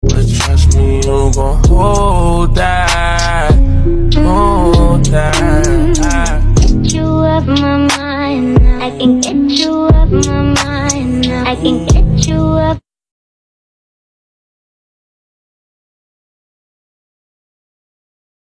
But trust me, you gon' hold that, hold that. Get you off my mind now. I can get you off my mind now. I can get